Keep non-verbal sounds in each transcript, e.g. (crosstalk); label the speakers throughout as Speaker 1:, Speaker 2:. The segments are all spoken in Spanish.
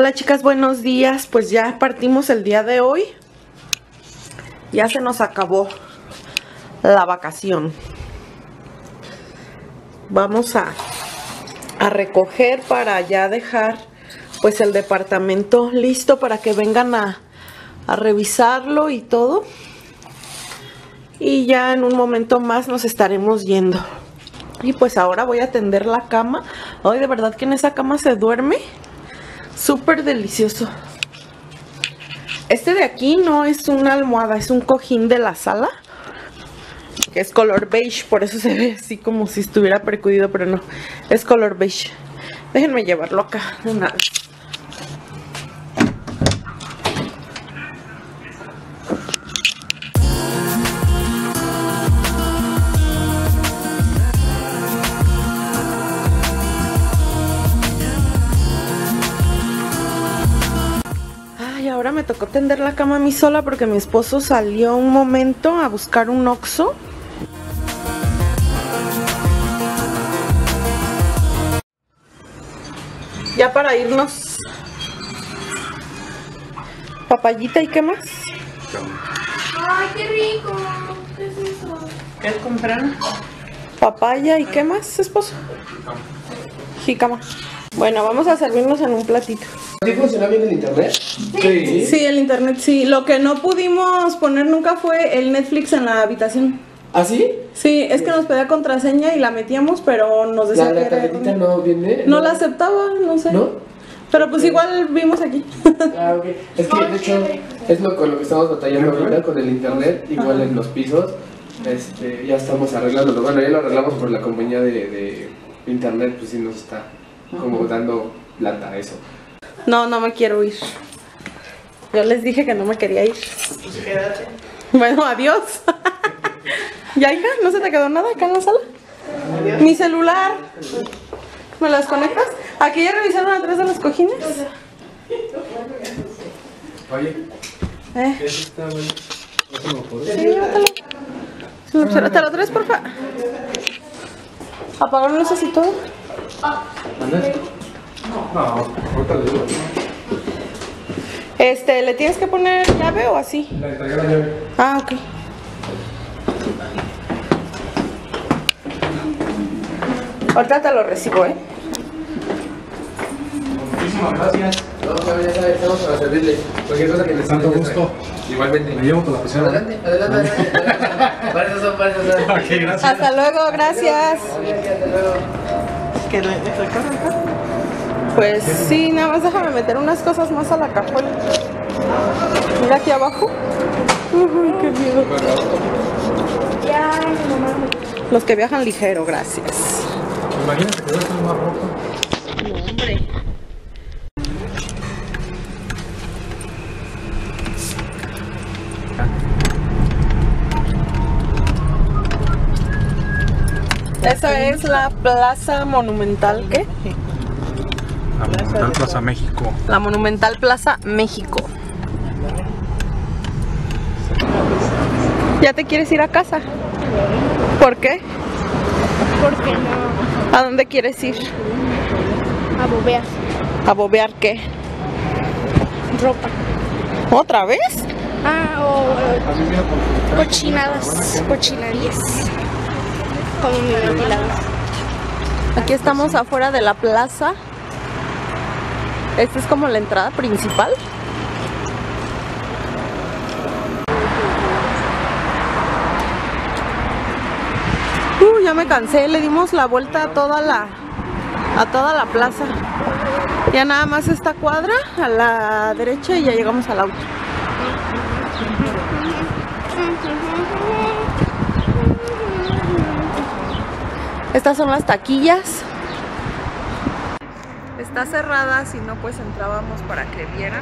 Speaker 1: Hola chicas, buenos días. Pues ya partimos el día de hoy. Ya se nos acabó la vacación. Vamos a, a recoger para ya dejar pues el departamento listo para que vengan a, a revisarlo y todo. Y ya en un momento más nos estaremos yendo. Y pues ahora voy a tender la cama. Ay, de verdad que en esa cama se duerme. Súper delicioso. Este de aquí no es una almohada, es un cojín de la sala. Que es color beige, por eso se ve así como si estuviera percudido, pero no. Es color beige. Déjenme llevarlo acá de una. Me tocó tender la cama a mí sola porque mi esposo salió un momento a buscar un oxo. Ya para irnos. Papayita y qué más?
Speaker 2: ¡Ay, qué rico! ¿Qué es eso?
Speaker 1: ¿Qué compraron? Papaya y qué más, esposo? Jícama. Bueno, vamos a servirnos en un platito.
Speaker 3: ¿Sí funciona bien el internet? Sí.
Speaker 1: Sí, el internet sí. Lo que no pudimos poner nunca fue el Netflix en la habitación.
Speaker 3: ¿Ah, sí?
Speaker 1: Sí, es que nos pedía contraseña y la metíamos, pero nos decía
Speaker 3: La,
Speaker 1: que
Speaker 3: la
Speaker 1: era
Speaker 3: tarjetita
Speaker 1: erróneo.
Speaker 3: no viene.
Speaker 1: No la aceptaba, no sé.
Speaker 3: ¿No?
Speaker 1: Pero pues igual vimos aquí.
Speaker 3: Ah, ok. Es que de hecho es lo con lo que estamos batallando ahorita con el internet, igual en los pisos. Este, ya estamos arreglándolo. Bueno, ya lo arreglamos por la compañía de, de internet, pues sí nos está como dando plata eso.
Speaker 1: No, no me quiero ir. Yo les dije que no me quería ir. Bueno, adiós. (laughs) ¿Ya, hija? ¿No se te quedó nada acá en la sala? Mi celular. ¿Me las conectas? ¿Aquí ya revisaron atrás de los cojines?
Speaker 3: Oye,
Speaker 1: Eh,
Speaker 3: eso está bueno.
Speaker 1: sí, llévatelo. ¿Te te lo traes, porfa? ¿Apagaron luces y todo?
Speaker 3: No, ahorita le digo.
Speaker 1: Este, ¿le tienes que poner llave o así?
Speaker 3: La entregué la llave.
Speaker 1: Ah, ok. Ahorita te lo recibo, ¿eh?
Speaker 3: Muchísimas gracias. No, pero ya sabes, estamos para servirle. Cualquier cosa que les
Speaker 4: Tanto gusto.
Speaker 3: Igualmente.
Speaker 4: Me llevo con la presión.
Speaker 3: Adelante, adelante, adelante. Para eso son, para eso son.
Speaker 4: Ok, gracias.
Speaker 1: Hasta luego, gracias.
Speaker 3: Hasta luego.
Speaker 1: ¿Que le recarga acá? Pues sí, nada más déjame meter unas cosas más a la cajuela. Mira aquí abajo. Uy, qué miedo.
Speaker 2: Ya, mi mamá.
Speaker 1: Los que viajan ligero, gracias.
Speaker 4: Imagínate que más rojo.
Speaker 1: No, hombre. Esa es la Plaza Monumental, ¿qué?
Speaker 4: La Monumental Plaza México.
Speaker 1: La Monumental Plaza México. ¿Ya te quieres ir a casa? ¿Por qué?
Speaker 2: Porque no.
Speaker 1: ¿A dónde quieres ir?
Speaker 2: A bobear.
Speaker 1: ¿A bobear qué?
Speaker 2: Ropa.
Speaker 1: ¿Otra vez?
Speaker 2: Ah, o cochinadas. Cochinarías. Como mi mamá.
Speaker 1: Aquí estamos afuera de la plaza. Esta es como la entrada principal. Uh, ya me cansé, le dimos la vuelta a toda la a toda la plaza. Ya nada más esta cuadra a la derecha y ya llegamos al auto. Estas son las taquillas. Está cerrada, si no pues entrábamos para que vieran.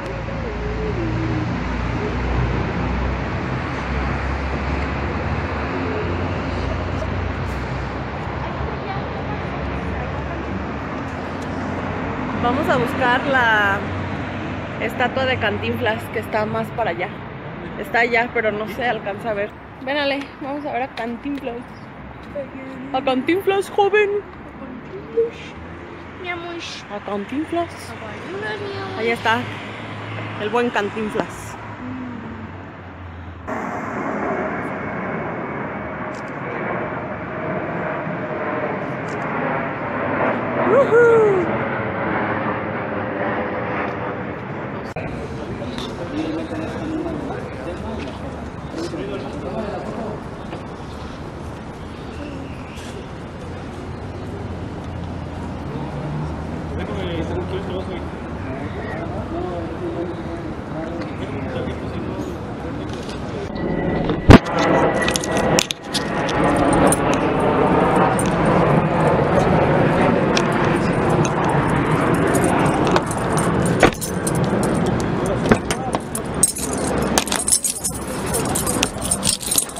Speaker 1: Vamos a buscar la estatua de Cantinflas que está más para allá. Está allá, pero no se alcanza a ver. Vénale, vamos a ver a Cantinflas. A Cantinflas, joven.
Speaker 2: Mi amor.
Speaker 1: A Cantinflas. Ahí está. El buen Cantinflas. Ujú.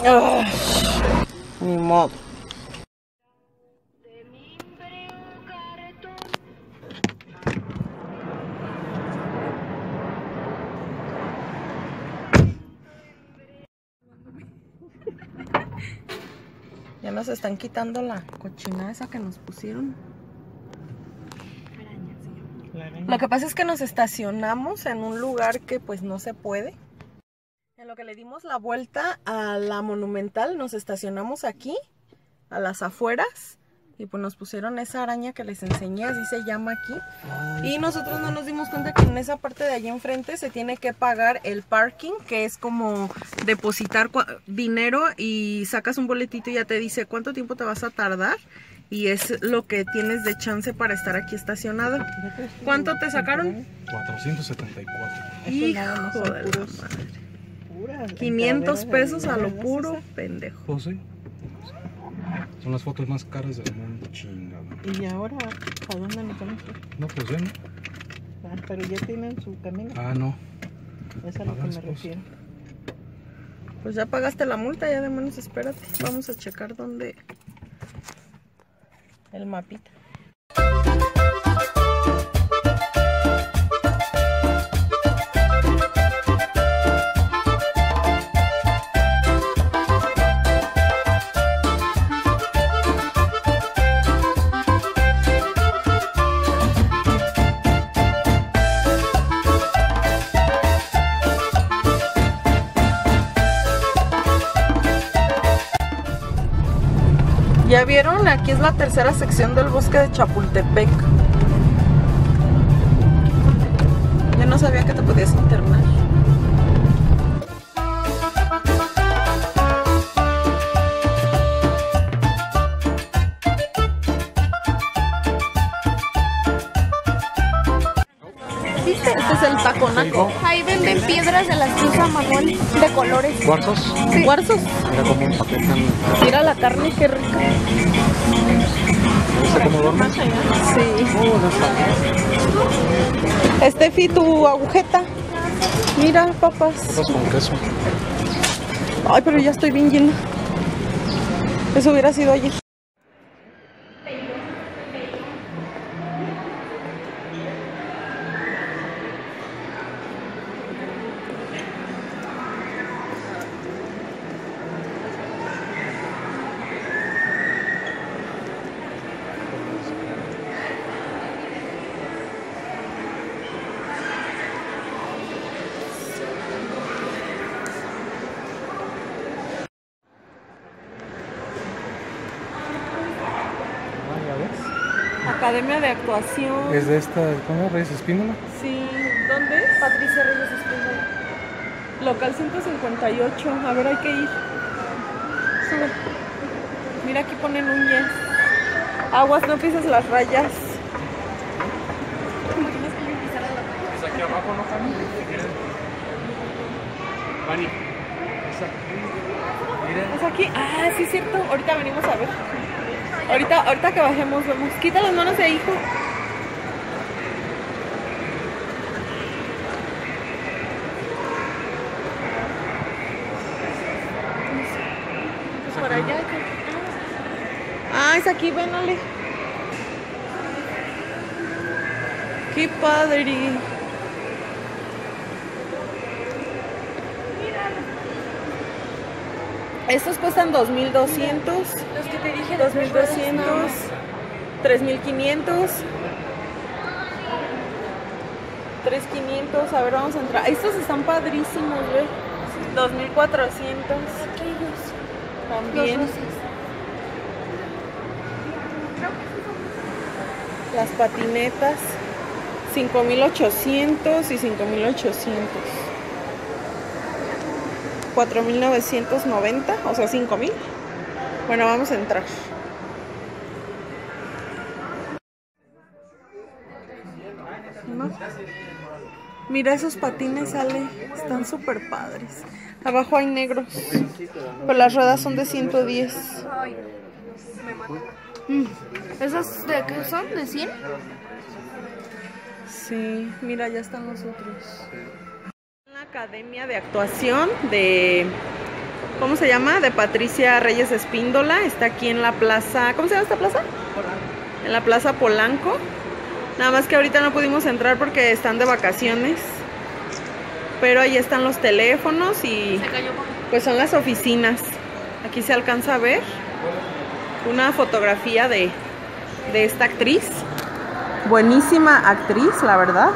Speaker 1: Ah, Ni modo. Ya nos están quitando la cochina esa que nos pusieron. Lo que pasa es que nos estacionamos en un lugar que pues no se puede. En lo que le dimos la vuelta a la monumental, nos estacionamos aquí, a las afueras, y pues nos pusieron esa araña que les enseñé, así se llama aquí. Y nosotros no nos dimos cuenta que en esa parte de allí enfrente se tiene que pagar el parking, que es como depositar dinero y sacas un boletito y ya te dice cuánto tiempo te vas a tardar. Y es lo que tienes de chance para estar aquí estacionado. ¿Cuánto te sacaron?
Speaker 4: 474.
Speaker 1: Hijo de la madre. 500 pesos a lo puro pendejo.
Speaker 4: Sí. Son las fotos más caras del mundo. Chingada.
Speaker 5: ¿Y ahora a dónde nos vamos?
Speaker 4: No, pues no.
Speaker 5: Ah, pero ya tienen su camino.
Speaker 4: Ah, no.
Speaker 5: Es a lo que me
Speaker 4: después.
Speaker 5: refiero.
Speaker 1: Pues ya pagaste la multa, ya de menos espérate. Vamos a checar dónde. El mapita. Aquí es la tercera sección del bosque de Chapultepec. Yo no sabía que te podías internar. Es el taconaco.
Speaker 2: Ahí venden piedras de las que usa Manuel de colores.
Speaker 4: ¿Cuarzos?
Speaker 1: Cuarzos.
Speaker 4: Mira cómo empaquetan.
Speaker 1: Mira la carne, qué rica.
Speaker 4: ¿Viste cómo?
Speaker 1: Sí.
Speaker 4: Oh.
Speaker 1: Estefi, tu agujeta. Mira, papas.
Speaker 4: Papas con queso.
Speaker 1: Ay, pero ya estoy bien llena. Eso hubiera sido ayer.
Speaker 4: Ah, ya ves.
Speaker 1: Academia de actuación.
Speaker 4: Es de esta, ¿cómo? Reyes Espínola.
Speaker 1: Sí, ¿dónde es?
Speaker 2: Patricia Reyes Espíndola.
Speaker 1: Local 158. A ver, hay que ir. Sube. Mira, aquí ponen un yes. Aguas, no pises las rayas.
Speaker 4: ¿Es aquí abajo, no, Fanny? Fanny.
Speaker 1: ¿Es aquí? Ah, sí, es cierto. Ahorita venimos a ver. Ahorita, ahorita que bajemos, vemos. Quita las manos de hijo. Por allá. Ah, es aquí, ven, Ale. Qué padre. Estos cuestan 2200.
Speaker 2: Los que te dije
Speaker 1: 2200, 3500. 3,500. A ver, vamos a entrar. Estos están padrísimos, ve. 2,400.
Speaker 2: Aquellos.
Speaker 1: También. Las patinetas. 5,800 y 5,800. 4,990, o sea, 5,000. Bueno, vamos a entrar. ¿No? Mira esos patines, Ale. Están súper padres. Abajo hay negros. Pero las ruedas son de 110.
Speaker 2: Ay. Mm. ¿Esos de qué son? ¿De 100?
Speaker 1: Sí, mira, ya están los otros. Academia de Actuación de. ¿Cómo se llama? De Patricia Reyes Espíndola. Está aquí en la plaza. ¿Cómo se llama esta plaza? En la plaza Polanco. Nada más que ahorita no pudimos entrar porque están de vacaciones. Pero ahí están los teléfonos y
Speaker 2: Se cayó por
Speaker 1: pues son las oficinas. Aquí se alcanza a ver una fotografía de, de esta actriz. Buenísima actriz, la verdad.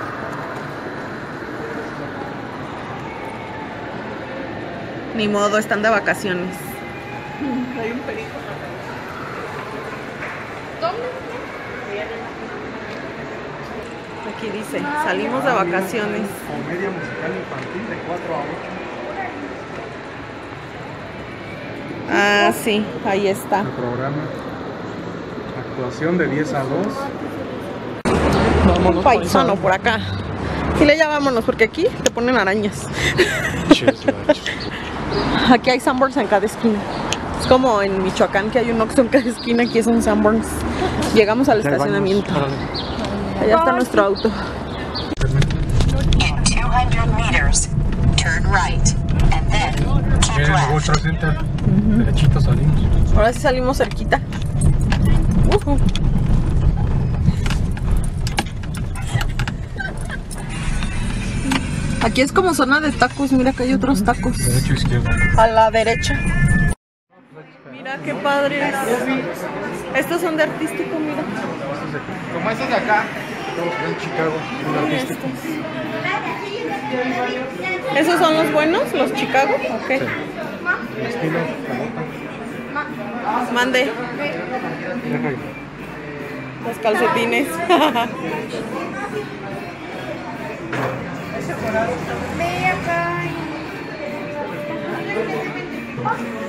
Speaker 1: Ni modo, están de vacaciones. (laughs) Hay un perico. Aquí dice, salimos de vacaciones.
Speaker 4: Comedia musical infantil de 4 a 8.
Speaker 1: Ah, sí, ahí está.
Speaker 4: El programa. Actuación de 10 a 2.
Speaker 1: Un paisano por acá. Sí, le vámonos porque aquí te ponen arañas. (laughs) Aquí hay Sanborns en cada esquina. Es como en Michoacán que hay un Oxxo en cada esquina, aquí es un Sanborns. Llegamos al estacionamiento. Allá está nuestro auto.
Speaker 6: In 200 meters, turn right, and then keep
Speaker 4: Miren, el World
Speaker 6: left.
Speaker 4: Trade Center. Derechito salimos.
Speaker 1: Ahora sí salimos cerquita. Aquí es como zona de tacos, mira que hay otros tacos.
Speaker 4: Derecho izquierdo.
Speaker 1: A la derecha. Mira qué padres. Estos son de artístico, mira.
Speaker 4: Como estos de acá. En Chicago. Artístico.
Speaker 1: ¿Esos son los buenos, los Chicago? Ok.
Speaker 4: Estilo.
Speaker 1: Mande los calcetines. (laughs)
Speaker 2: Ve acá.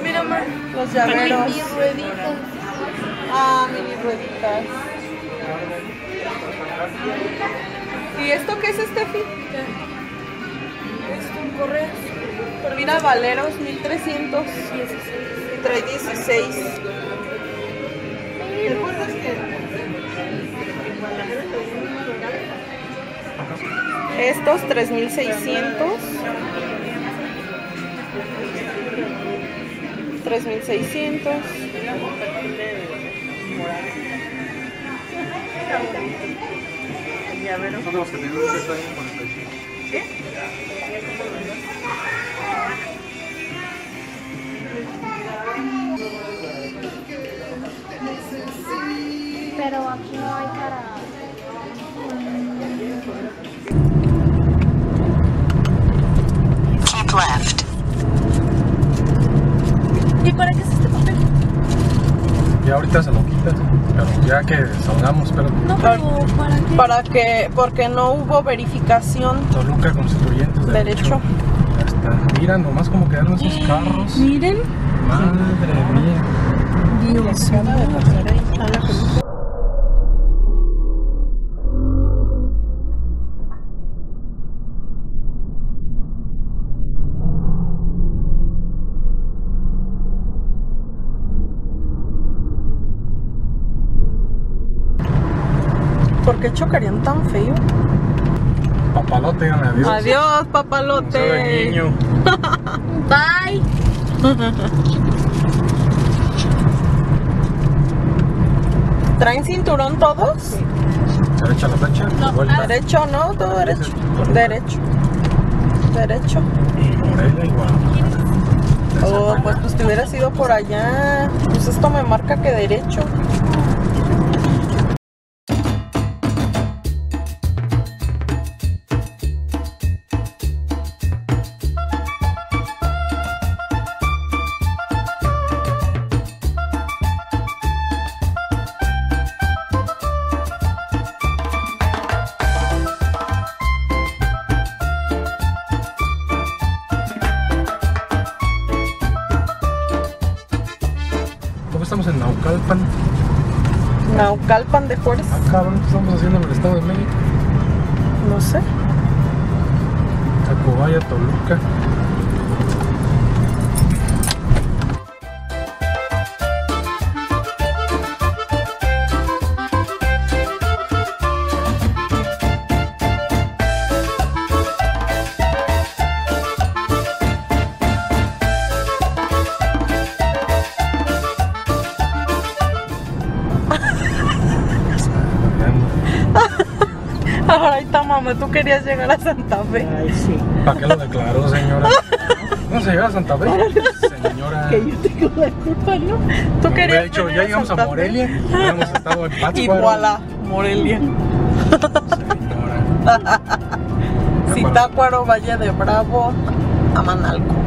Speaker 2: Mira, amor.
Speaker 1: los llaveros.
Speaker 2: Mini rueditas.
Speaker 1: Ah, mini rueditas. ¿Y esto qué es, Steffi? Es un correo. Mira, Valeros 1300. Y trae 16. ¿Te acuerdas que Estos 3600. 3600.
Speaker 4: Son los que ahí en 45.
Speaker 2: Pero aquí no hay para.
Speaker 6: Left.
Speaker 2: ¿Y para qué es este papel?
Speaker 4: Ya ahorita se lo quitas. Pero ya que salgamos, pero
Speaker 2: No, pero ¿para qué?
Speaker 1: Para que, porque no hubo verificación.
Speaker 4: Toluca Constituyentes.
Speaker 1: Derecho.
Speaker 4: Ya está. Mira nomás cómo quedaron esos carros.
Speaker 1: Miren.
Speaker 4: Madre mía.
Speaker 1: Dios ¿Por qué chocarían tan feo?
Speaker 4: Papalote, adiós.
Speaker 1: Adiós, papalote.
Speaker 4: niño. (laughs)
Speaker 2: Bye. (laughs)
Speaker 1: ¿Traen cinturón todos?
Speaker 4: Derecha a la flecha. vuelta.
Speaker 1: Derecho, no, todo derecho. Derecho. Derecho.
Speaker 4: Y Morelia Guadalajara.
Speaker 1: Oh, pues, pues te hubieras ido por allá. Pues esto me marca que derecho.
Speaker 4: Naucalpan
Speaker 1: de Juárez.
Speaker 4: Ah, cabrón, ¿qué estamos haciendo en el Estado de México?
Speaker 1: No sé.
Speaker 4: Tacubaya, Toluca.
Speaker 1: Tú querías llegar a Santa Fe.
Speaker 5: Ay, sí.
Speaker 4: ¿Para qué lo declaró, señora? ¿No se llega a Santa Fe? Señora.
Speaker 5: Que yo tengo la culpa, ¿no?
Speaker 1: Tú
Speaker 4: Me
Speaker 1: querías
Speaker 4: dicho,
Speaker 1: venir
Speaker 4: ya llegamos a. Morelia. Hubiéramos estado en Pátzcuaro.
Speaker 1: Igual a Morelia.
Speaker 4: Señora. (laughs)
Speaker 1: Zitácuaro, Valle de Bravo, Amanalco.